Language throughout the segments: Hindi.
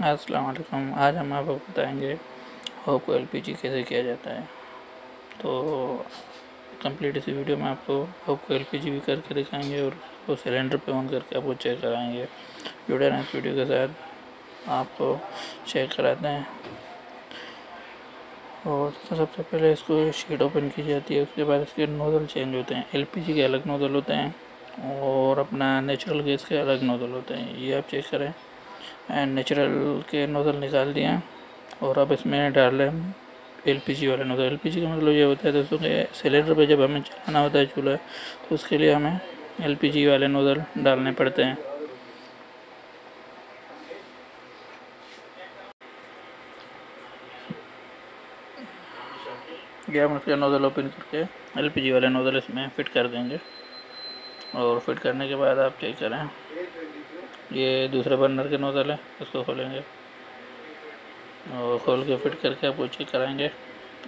अस्सलाम आज हम आपको बताएँगे होप को एलपीजी कैसे किया जाता है। तो कंप्लीट इसी वीडियो में आपको होप को एलपीजी भी करके दिखाएँगे और वो सिलेंडर पे ऑन करके आपको चेक कराएँगे। जुड़े रहें इस वीडियो के साथ। आपको चेक कराते हैं। और तो सबसे पहले इसको शीट ओपन की जाती है। उसके बाद इसके नोज़ल चेंज होते हैं। एलपीजी के अलग नोज़ल होते हैं और अपना नेचुरल गैस के अलग नोज़ल होते हैं। ये आप चेक करें। एंड नेचुरल के नोज़ल निकाल दिए और अब इसमें डाल रहे हैं एल पी जी वाले नोज़ल एल पी जी का मतलब ये होता है दोस्तों कि सिलेंडर पे जब हमें चलाना होता है चूल्हा तो उसके लिए हमें एल पी जी वाले नोज़ल डालने पड़ते हैं। ये हम नोज़ल ओपन करके एल पी जी वाले नोज़ल इसमें फ़िट कर देंगे। और फिट करने के बाद आप चेक करें। ये दूसरे बर्नर के नोज़ल है, इसको खोलेंगे। और खोल के फिट करके आपको चेक कराएँगे।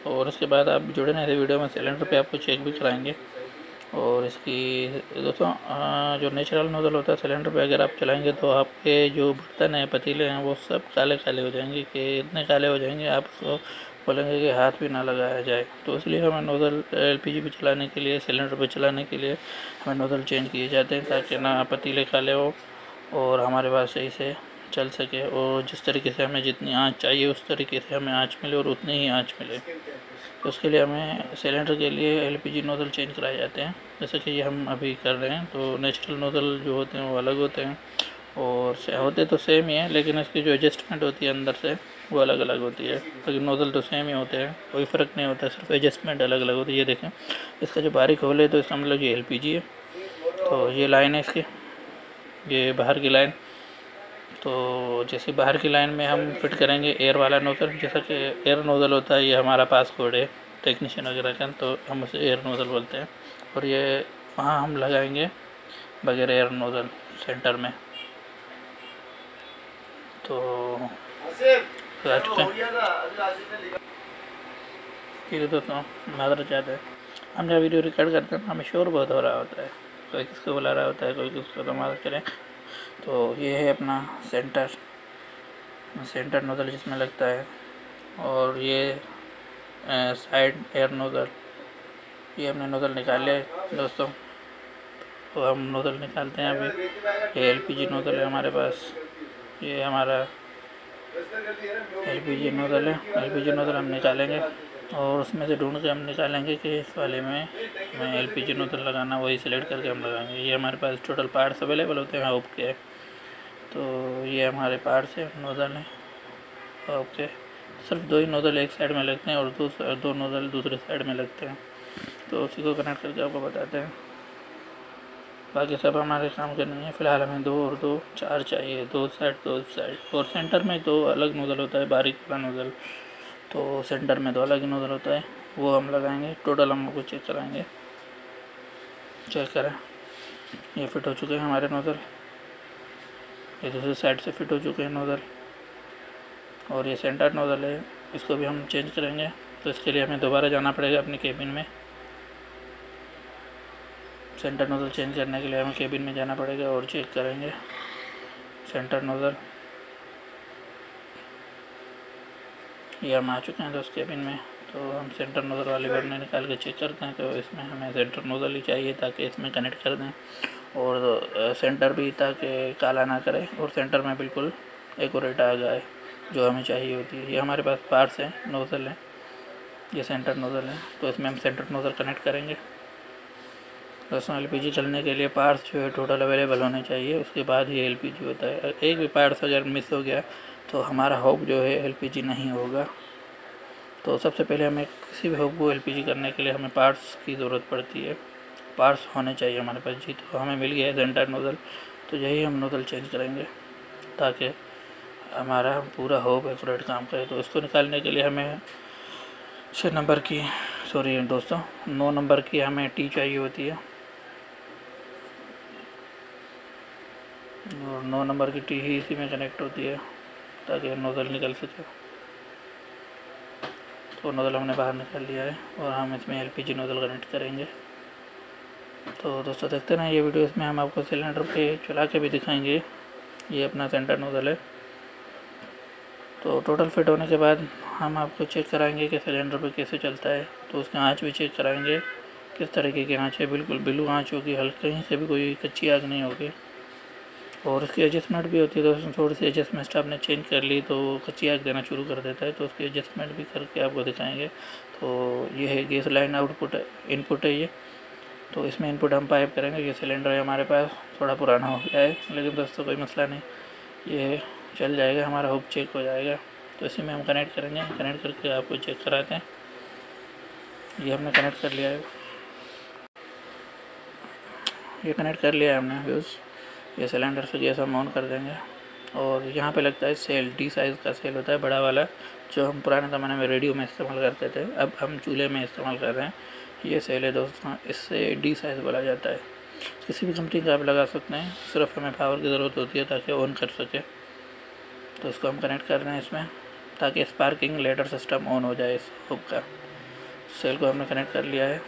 और उसके बाद आप जुड़े नहीं थे वीडियो में, सिलेंडर पे आपको चेक भी कराएँगे। और इसकी, दोस्तों जो नेचुरल नोज़ल होता है, सिलेंडर पे अगर आप चलाएँगे तो आपके जो बर्तन हैं, पतीले हैं, वो सब काले काले हो जाएँगे, कि इतने काले हो जाएँगे, आप उसको बोलेंगे कि हाथ भी ना लगाया जाए। तो इसलिए हमें नोज़ल एल पे चलाने के लिए, सिलेंडर पे चलाने के लिए हमें नोज़ल चेंज किए जाते हैं, ताकि ना पतीले काले हो। और हमारे पास सही से चल सके और जिस तरीके से हमें जितनी आँच चाहिए, उस तरीके से हमें आँच मिले और उतनी ही आँच मिले। तो उसके लिए हमें सिलेंडर के लिए एलपीजी नोज़ल चेंज कराए जाते हैं। जैसे कि ये हम अभी कर रहे हैं तो नेचुरल नोज़ल जो होते हैं वो अलग होते हैं और होते तो सेम ही है, लेकिन इसकी जो एडजस्टमेंट होती है अंदर से वो अलग अलग होती है। लेकिन नोज़ल तो सेम ही होते हैं, कोई फ़र्क नहीं होता, सिर्फ़ एडजस्टमेंट अलग अलग होती है। ये देखें, इसका जो बारीक होल है तो इसका मतलब ये एलपीजी है। तो ये लाइन है इसकी। ये बाहर की लाइन। तो जैसे बाहर की लाइन में हम फिट करेंगे एयर वाला नोज़ल जैसा कि एयर नोज़ल होता है, ये हमारा पास कोड है टेक्नीशियन वगैरह का तो हम उसे एयर नोज़ल बोलते हैं। और ये वहाँ हम लगाएँगे बगैर एयर नोज़ल सेंटर में। तो आ चुके हैं। ठीक है दोस्तों माजरा चाहते हैं। हम जब वीडियो रिकॉर्ड करते हैं, हमें शोर बहुत हो रहा होता है। कोई किसको बुला रहा होता है, कोई किसको मालूम चले तो ये है अपना सेंटर सेंटर नोज़ल जिसमें लगता है। और ये साइड एयर नोज़ल ये हमने नोज़ल निकाल दोस्तों। तो हम नोज़ल निकालते हैं अभी। ये एलपीजी नोज़ल है हमारे पास। ये हमारा एलपीजी नोज़ल है। एल पी जी नोज़ल हम निकालेंगे और उसमें से ढूंढ के हम निकालेंगे कि इस वाले में हमें एल पी जी नोजल लगाना, वही सिलेक्ट करके हम लगाएँगे। ये हमारे पास टोटल पार्ट्स अवेलेबल होते हैं ओप के। तो ये हमारे पार्ट्स है नोज़ल है होप के। सिर्फ़ दो ही नोज़ल एक साइड में लगते हैं और दो दो नोज़ल दूसरे साइड में लगते हैं। तो उसी को कनेक्ट करके आपको बताते हैं। बाकी सब हमारे काम के नहीं है। फ़िलहाल हमें दो और दो, चार चाहिए, दो साइड दो साइड और सेंटर में दो अलग नोज़ल होता है, बारीक वाला नोज़ल तो सेंटर में दो अलग नोज़ल होता है, वो हम लगाएँगे। टोटल हम आपको चेक कराएँगे चेक करें। ये फिट हो चुके हैं हमारे नोज़ल ये दूसरी साइड से फिट हो चुके हैं नोज़ल और ये सेंटर नोज़ल है, इसको भी हम चेंज करेंगे। तो इसके लिए हमें दोबारा जाना पड़ेगा अपने केबिन में। सेंटर नोज़ल चेंज करने के लिए हमें केबिन में जाना पड़ेगा और चेक करेंगे। Centre nozzle. ये हम आ चुके हैं दोस्त केबिन में तो हम सेंटर नोज़ल वाली बटने निकाल के चेक करते हैं तो इसमें हमें सेंटर नोज़ल ही चाहिए ताकि इसमें कनेक्ट कर दें और सेंटर भी ताकि काला ना करे और सेंटर में बिल्कुल एकट आ जाए जो हमें चाहिए होती है। ये हमारे पास पार्ट्स हैं नोज़ल हैं ये सेंटर नोज़ल है तो इसमें हम सेंटर नोज़ल कनेक्ट करेंगे। दोस्तों एल चलने के लिए पार्ट्स जो है टोटल अवेलेबल होने चाहिए। उसके बाद ही एलपीजी होता है। एक भी पार्ट्स अगर मिस हो गया तो हमारा होप जो है एलपीजी नहीं होगा। तो सबसे पहले हमें किसी भी होप को एलपीजी करने के लिए हमें पार्ट्स की ज़रूरत पड़ती है। पार्ट्स होने चाहिए हमारे पास। जी तो हमें मिल गया है सेंटर नोज़ल तो यही हम नोज़ल चेंज करेंगे, ताकि हमारा पूरा होप एक्यूरेट काम करे। तो इसको निकालने के लिए हमें छः नंबर की सॉरी दोस्तों, नौ नंबर की हमें टी चाहिए होती है। और नौ नंबर की टी ही इसी में कनेक्ट होती है, ताकि नोज़ल निकल सके। तो नोज़ल हमने बाहर निकाल लिया है, और हम इसमें एल एलपीजी नोज़ल कनेक्ट करेंगे। तो दोस्तों, देखते ना ये वीडियो इसमें हम आपको सिलेंडर पे चला के भी दिखाएँगे। ये अपना सेंटर नोज़ल है। तो टोटल फिट होने के बाद हम आपको चेक कराएँगे कि सिलेंडर पे कैसे चलता है। तो उसका आँच भी चेक कराएँगे, किस तरीके की आँच है। बिल्कुल बिल्लू आँच होगी, हल्के, कहीं से भी कोई कच्ची आग नहीं होगी। और उसकी एडजस्टमेंट भी होती है तो उसमें थोड़ी सी एडजस्टमेंट आपने चेंज कर ली तो कच्ची आग देना शुरू कर देता है तो उसकी एडजस्टमेंट भी करके आपको दिखाएँगे। तो ये है गैस लाइन आउटपुट इनपुट है ये। तो इसमें इनपुट हम पाइप करेंगे ये सिलेंडर है हमारे पास, थोड़ा पुराना हो गया है, लेकिन दोस्तों कोई मसला नहीं। ये चल जाएगा, हमारा हुक चेक हो जाएगा। तो इसी में हम कनेक्ट करेंगे कनेक्ट करके आपको चेक कराते हैं। ये हमने कनेक्ट कर लिया है। ये कनेक्ट कर लिया है हमने व्यूज़ ये सिलेंडर से गैस हम ऑन कर देंगे। और यहाँ पे लगता है सेल डी साइज़ का सेल होता है, बड़ा वाला, जो हम पुराने ज़माने में रेडियो में इस्तेमाल करते थे। अब हम चूल्हे में इस्तेमाल कर रहे हैं। ये सेल है दोस्तों, इससे डी साइज़ बोला जाता है। किसी भी कंपनी का आप लगा सकते हैं, सिर्फ़ हमें पावर की ज़रूरत होती है ताकि ऑन कर सके। तो इसको हम कनेक्ट कर रहे हैं इसमें, ताकि स्पार्किंग लेटर सिस्टम ऑन हो जाए इस हुक का। सेल को हमने कनेक्ट कर लिया है।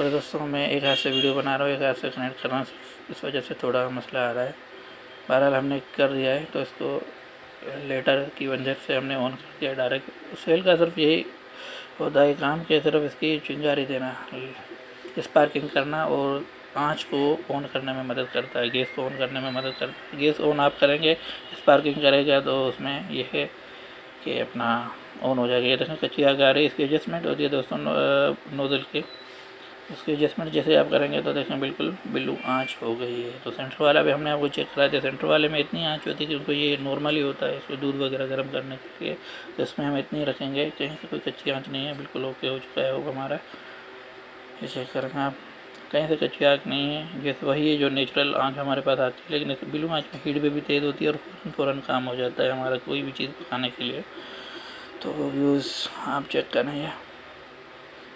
और दोस्तों, मैं एक हाथ से वीडियो बना रहा हूँ, एक हाथ से कनेक्ट कर रहा हूँ इस वजह से थोड़ा मसला आ रहा है। बहरहाल हमने कर दिया है तो इसको लेटर की वजह से हमने ऑन कर दिया डायरेक्ट। सेल का सिर्फ़ यही होता है काम के सिर्फ़ इसकी चिंगारी देना स्पार्किंग करना और आँच को ऑन करने में मदद करता है, गैस को ऑन करने में मदद करता है। गैस ऑन आप करेंगे स्पार्किंग करेगा तो उसमें यह है कि अपना ऑन हो जाएगा। ये देखें, कच्ची आग आ रही है, इसकी एडजस्टमेंट होती है दोस्तों नोज़ल की। उसकी एडजस्टमेंट जैसे आप करेंगे तो देखें बिल्कुल बिल्लू आँच हो गई है। तो सेंटर वाला भी हमने आपको चेक कराया था सेंटर वाले में इतनी आँच होती है क्योंकि ये नॉर्मली होता है इसमें दूध वगैरह गर्म करने के लिए। तो इसमें हम इतनी रखेंगे, कहीं से कोई कच्ची आँच नहीं है, बिल्कुल ओके हो चुका है होगा हमारा। ये चेक करेंगे आप। कहीं से कच्ची आँच नहीं है जैसे वही है जो नेचुरल आँच हमारे पास आती है, लेकिन बिल्लू आँच में हीट भी तेज़ होती है और फ़ौरन फ़ौरन काम हो जाता है हमारा कोई भी चीज़ पकाने के लिए। तो व्यूज़ आप चेक करें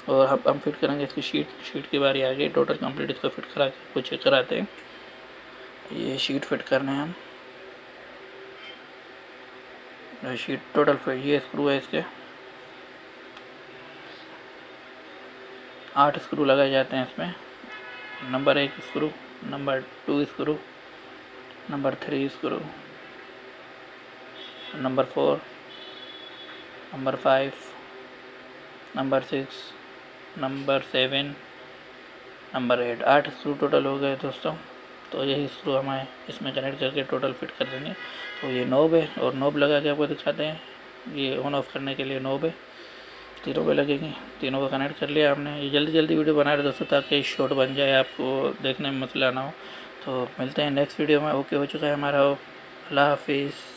और हम हम फिट करेंगे इसकी शीट शीट की बारी आ गई टोटल कंप्लीट इसको फिट करा के आपको चेक कराते हैं। ये शीट फिट करने हैं हम। शीट टोटल फिट ये स्क्रू है इसके। आठ स्क्रू लगाए जाते हैं इसमें। नंबर एक screw number two screw number three screw number four number five number six number seven, number eight. आठ स्क्रू टोटल हो गए दोस्तों। तो यही स्क्रू हमें इसमें कनेक्ट करके टोटल फिट कर देंगे। तो ये नोब है और नोब लगा के आपको दिखाते हैं। ये ऑन ऑफ़ करने के लिए नोब है। तीनों पे लगेगी। तीनों को कनेक्ट कर लिया हमने। ये जल्दी जल्दी वीडियो बना रहे दोस्तों, ताकि शॉर्ट बन जाए, आपको देखने में मसला ना हो। तो मिलते हैं नेक्स्ट वीडियो में। ओके हो चुका है हमारा। अल्लाह हाफिज़।